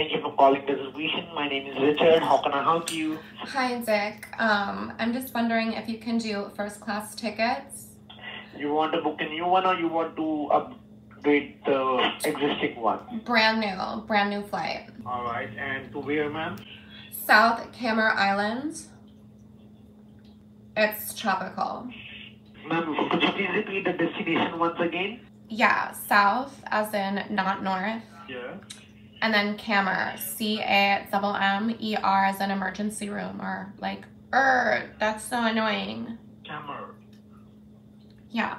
Thank you for calling Reservation. My name is Richard. How can I help you? Hi, Dick. Um, I'm just wondering if you can do first class tickets. You want to book a new one or you want to upgrade the existing one? Brand new, brand new flight. All right. And to where, ma'am? South Camera Island. It's tropical. Ma'am, could you please repeat the destination once again? Yeah, south as in not north. Yeah. And then Camer, C A double M E R as an emergency room or like, er, that's so annoying. Camera. Yeah.